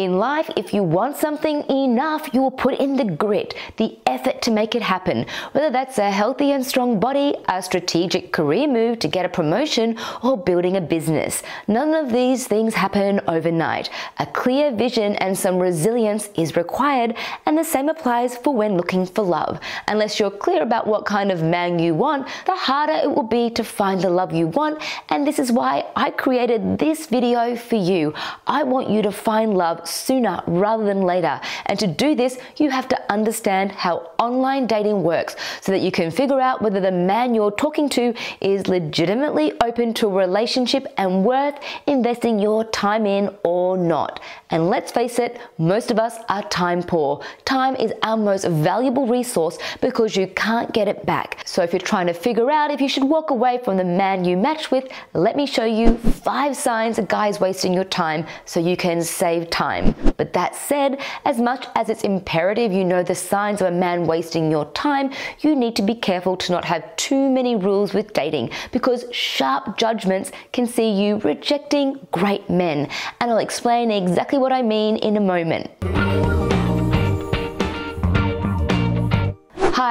In life, if you want something enough, you will put in the grit, the effort to make it happen. Whether that's a healthy and strong body, a strategic career move to get a promotion, or building a business. None of these things happen overnight. A clear vision and some resilience is required, and the same applies for when looking for love. Unless you're clear about what kind of man you want, the harder it will be to find the love you want, and this is why I created this video for you. I want you to find love sooner rather than later. And to do this, you have to understand how online dating works so that you can figure out whether the man you're talking to is legitimately open to a relationship and worth investing your time in or not. And let's face it, most of us are time poor. Time is our most valuable resource because you can't get it back. So if you're trying to figure out if you should walk away from the man you match with, let me show you five signs a guy's wasting your time so you can save time. But that said, as much as it's imperative you know the signs of a man wasting your time, you need to be careful to not have too many rules with dating because sharp judgments can see you rejecting great men. And I'll explain exactly what I mean in a moment.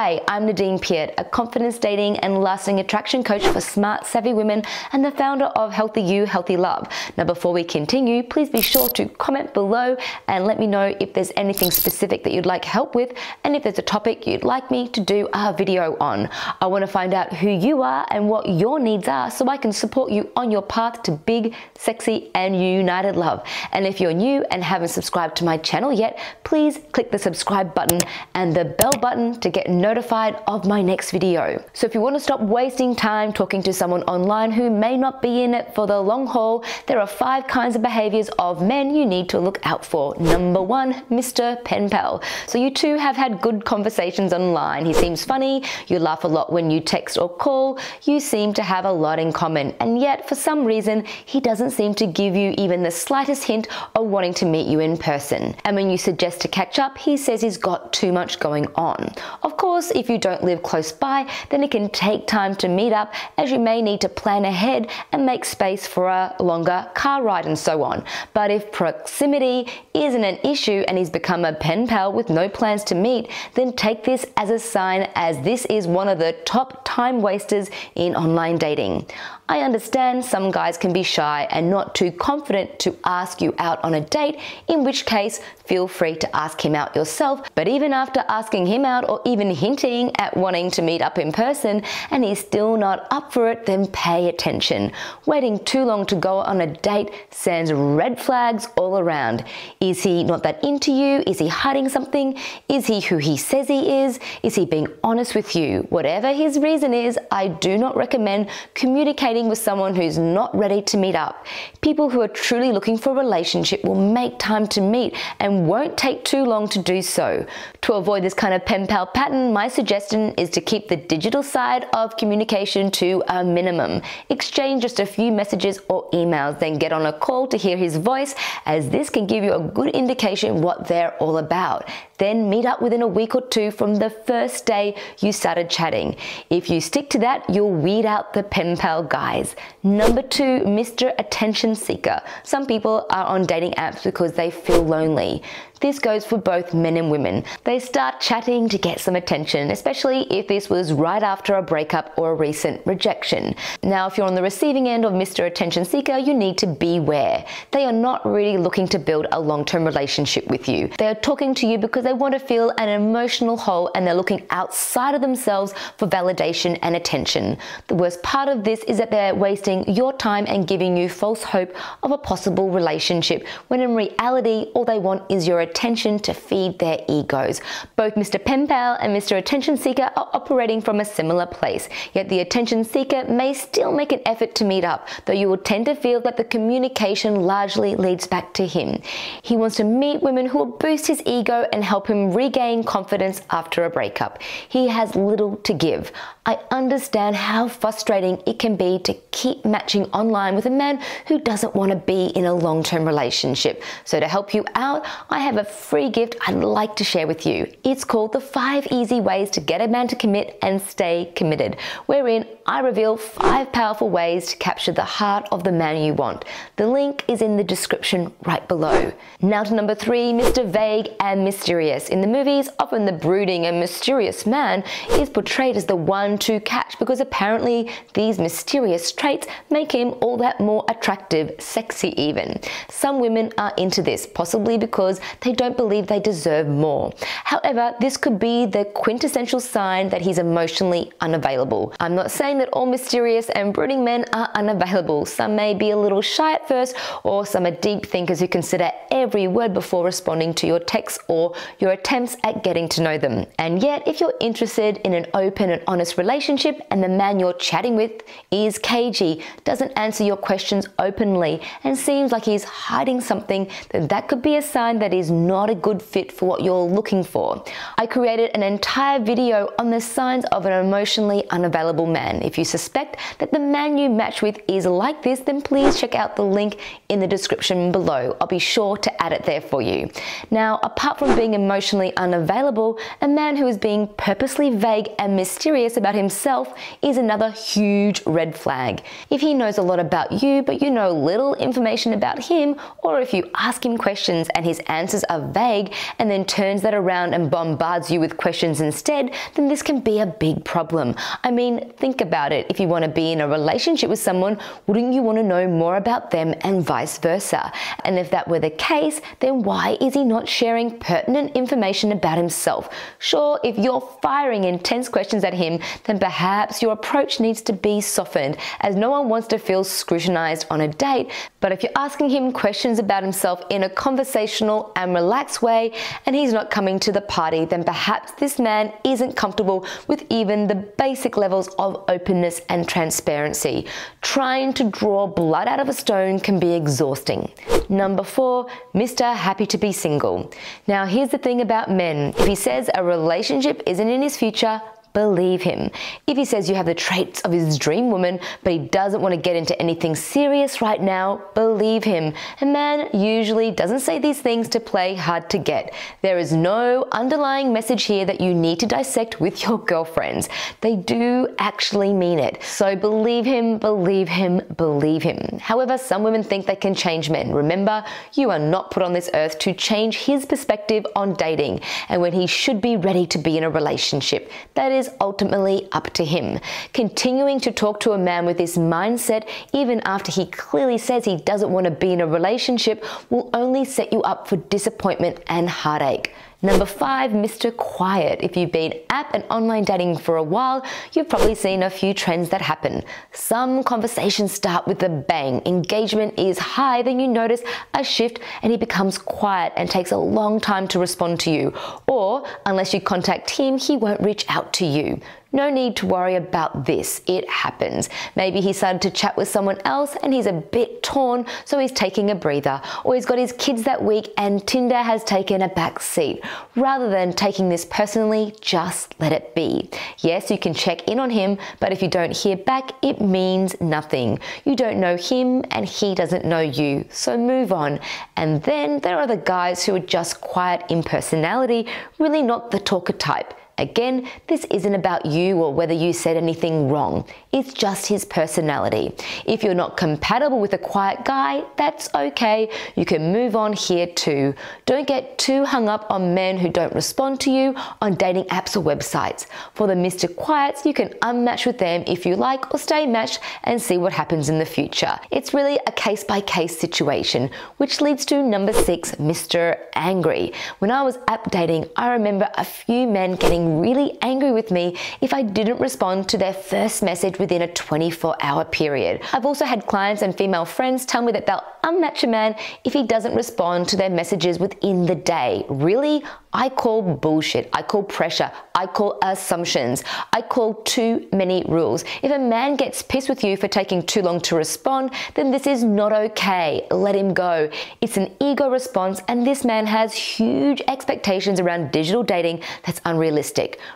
Hi, I'm Nadine Piat, a confidence dating and lasting attraction coach for smart, savvy women and the founder of Healthy You, Healthy Love. Now, before we continue, please be sure to comment below and let me know if there's anything specific that you'd like help with and if there's a topic you'd like me to do a video on. I want to find out who you are and what your needs are so I can support you on your path to big, sexy, and united love. And if you're new and haven't subscribed to my channel yet, please click the subscribe button and the bell button to get notified of my next video. So if you want to stop wasting time talking to someone online who may not be in it for the long haul, there are five kinds of behaviors of men you need to look out for. Number one, Mr. Pen Pal. So you two have had good conversations online. He seems funny, you laugh a lot when you text or call, you seem to have a lot in common, and yet for some reason, he doesn't seem to give you even the slightest hint of wanting to meet you in person. And when you suggest to catch up, he says he's got too much going on. Of course, course, if you don't live close by, then it can take time to meet up as you may need to plan ahead and make space for a longer car ride and so on. But if proximity isn't an issue and he's become a pen pal with no plans to meet, then take this as a sign as this is one of the top time wasters in online dating. I understand some guys can be shy and not too confident to ask you out on a date, in which case, feel free to ask him out yourself. But even after asking him out or even hinting at wanting to meet up in person and he's still not up for it, then pay attention. Waiting too long to go on a date sends red flags all around. Is he not that into you? Is he hiding something? Is he who he says he is? Is he being honest with you? Whatever his reason is, I do not recommend communicating with someone who's not ready to meet up. People who are truly looking for a relationship will make time to meet and won't take too long to do so. To avoid this kind of pen pal pattern, my suggestion is to keep the digital side of communication to a minimum. Exchange just a few messages or emails, then get on a call to hear his voice, as this can give you a good indication what they're all about. Then meet up within a week or two from the first day you started chatting. If you stick to that, you'll weed out the pen pal guys. Number two, Mr. Attention Seeker. Some people are on dating apps because they feel lonely. This goes for both men and women. They start chatting to get some attention, especially if this was right after a breakup or a recent rejection. Now, if you're on the receiving end of Mr. Attention Seeker, you need to beware. They are not really looking to build a long term relationship with you. They are talking to you because they want to feel an emotional hole and they're looking outside of themselves for validation and attention. The worst part of this is that they're wasting your time and giving you false hope of a possible relationship when in reality, all they want is your attention to feed their egos. Both Mr. Pen Pal and Mr. Attention Seeker are operating from a similar place, yet the attention seeker may still make an effort to meet up, though you will tend to feel that the communication largely leads back to him. He wants to meet women who will boost his ego and help him regain confidence after a breakup. He has little to give. I understand how frustrating it can be to keep matching online with a man who doesn't want to be in a long term relationship. So, to help you out, I have a free gift I'd like to share with you. It's called The 5 Easy Ways to Get a Man to Commit and Stay Committed, wherein I reveal 5 powerful ways to capture the heart of the man you want. The link is in the description right below. Now to number 3, Mr. Vague and Mysterious. In the movies, often the brooding and mysterious man is portrayed as the one to catch because apparently these mysterious traits make him all that more attractive, sexy even. Some women are into this, possibly because they don't believe they deserve more. However, this could be the quintessential sign that he's emotionally unavailable. I'm not saying that all mysterious and brooding men are unavailable. Some may be a little shy at first, or some are deep thinkers who consider every word before responding to your texts or your attempts at getting to know them. And yet, if you're interested in an open and honest relationship and the man you're chatting with is cagey, doesn't answer your questions openly, and seems like he's hiding something, then that could be a sign that he's not a good fit for what you're looking for. I created an entire video on the signs of an emotionally unavailable man. If you suspect that the man you match with is like this, then please check out the link in the description below. I'll be sure to add it there for you. Now, apart from being emotionally unavailable, a man who is being purposely vague and mysterious about himself is another huge red flag. If he knows a lot about you, but you know little information about him, or if you ask him questions and his answers are vague and then turns that around and bombards you with questions instead, then this can be a big problem. I mean, think about it. If you want to be in a relationship with someone, wouldn't you want to know more about them and vice versa? And if that were the case, then why is he not sharing pertinent information about himself? Sure, if you're firing intense questions at him, then perhaps your approach needs to be softened, as no one wants to feel scrutinized on a date. But if you're asking him questions about himself in a conversational and relaxed way, and he's not coming to the party, then perhaps this man isn't comfortable with even the basic levels of openness and transparency. Trying to draw blood out of a stone can be exhausting. Number four, Mr. Happy to be single. Now, here's the thing about men if he says a relationship isn't in his future, believe him. If he says you have the traits of his dream woman, but he doesn't want to get into anything serious right now, believe him. A man usually doesn't say these things to play hard to get. There is no underlying message here that you need to dissect with your girlfriends. They do actually mean it. So believe him, believe him, believe him. However, some women think they can change men. Remember, you are not put on this earth to change his perspective on dating and when he should be ready to be in a relationship. That is is ultimately up to him. Continuing to talk to a man with this mindset, even after he clearly says he doesn't want to be in a relationship, will only set you up for disappointment and heartache. Number five, Mr. Quiet. If you've been app and online dating for a while, you've probably seen a few trends that happen. Some conversations start with a bang. Engagement is high, then you notice a shift and he becomes quiet and takes a long time to respond to you. Or, unless you contact him, he won't reach out to you. No need to worry about this, it happens. Maybe he started to chat with someone else and he's a bit torn, so he's taking a breather. Or he's got his kids that week and Tinder has taken a back seat. Rather than taking this personally, just let it be. Yes, you can check in on him, but if you don't hear back, it means nothing. You don't know him and he doesn't know you, so move on. And then there are the guys who are just quiet in personality, really not the talker type. Again, this isn't about you or whether you said anything wrong. It's just his personality. If you're not compatible with a quiet guy, that's okay. You can move on here too. Don't get too hung up on men who don't respond to you on dating apps or websites. For the Mr. Quiets, you can unmatch with them if you like or stay matched and see what happens in the future. It's really a case by case situation, which leads to number six, Mr. Angry. When I was app dating, I remember a few men getting really angry with me if I didn't respond to their first message within a 24 hour period. I've also had clients and female friends tell me that they'll unmatch a man if he doesn't respond to their messages within the day. Really? I call bullshit. I call pressure. I call assumptions. I call too many rules. If a man gets pissed with you for taking too long to respond, then this is not okay. Let him go. It's an ego response, and this man has huge expectations around digital dating that's unrealistic.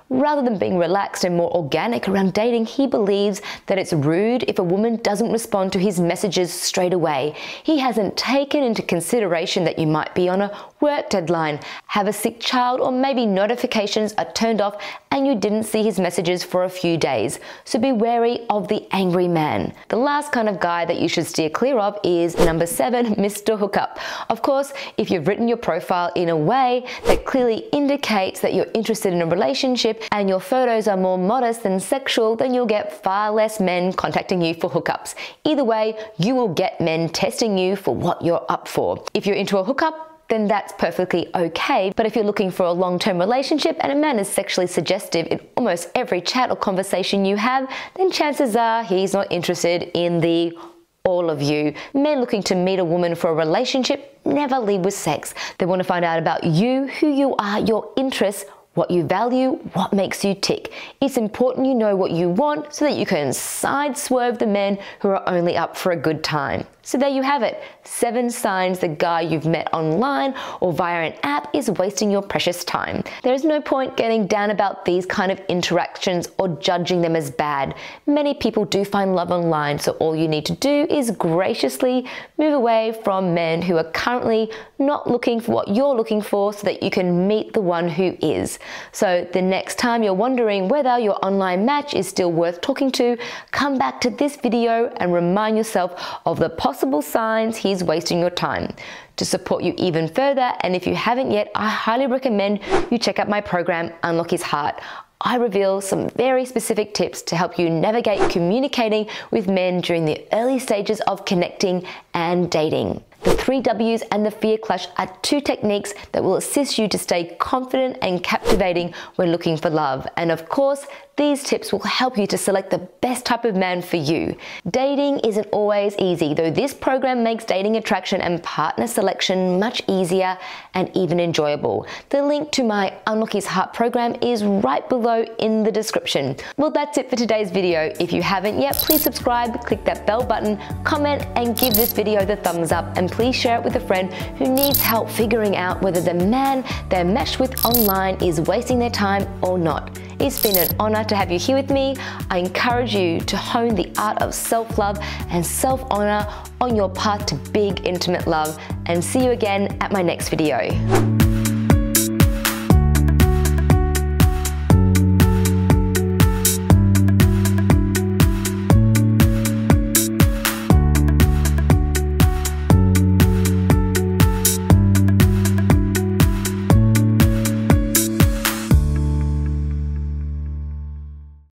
Rather than being relaxed and more organic around dating, he believes that it's rude if a woman doesn't respond to his messages straight away. He hasn't taken into consideration that you might be on a work deadline, have a sick child, or maybe notifications are turned off and you didn't see his messages for a few days. So be wary of the angry man. The last kind of guy that you should steer clear of is number seven, Mr. Hookup. Of course, if you've written your profile in a way that clearly indicates that you're interested in a relationship and your photos are more modest than sexual, then you'll get far less men contacting you for hookups. Either way, you will get men testing you for what you're up for. If you're into a hookup, then that's perfectly okay. But if you're looking for a long term relationship and a man is sexually suggestive in almost every chat or conversation you have, then chances are he's not interested in the all of you. Men looking to meet a woman for a relationship never lead with sex. They want to find out about you, who you are, your interests, what you value, what makes you tick. It's important you know what you want so that you can side the men who are only up for a good time. So there you have it seven signs the guy you've met online or via an app is wasting your precious time. There is no point getting down about these kind of interactions or judging them as bad. Many people do find love online, so all you need to do is graciously move away from men who are currently not looking for what you're looking for so that you can meet the one who is. So the next time you're wondering whether your online match is still worth talking to, come back to this video and remind yourself of the possible signs he's wasting your time. To support you even further, and if you haven't yet, I highly recommend you check out my program, Unlock His Heart. I reveal some very specific tips to help you navigate communicating with men during the early stages of connecting and dating. Three W's and the fear clash are two techniques that will assist you to stay confident and captivating when looking for love. And of course, these tips will help you to select the best type of man for you. Dating isn't always easy, though this program makes dating attraction and partner selection much easier and even enjoyable. The link to my Unlock His Heart program is right below in the description. Well, that's it for today's video. If you haven't yet, please subscribe, click that bell button, comment, and give this video the thumbs up. And please share it with a friend who needs help figuring out whether the man they're matched with online is wasting their time or not. It's been an honor to have you here with me. I encourage you to hone the art of self love and self honor on your path to big, intimate love. And see you again at my next video.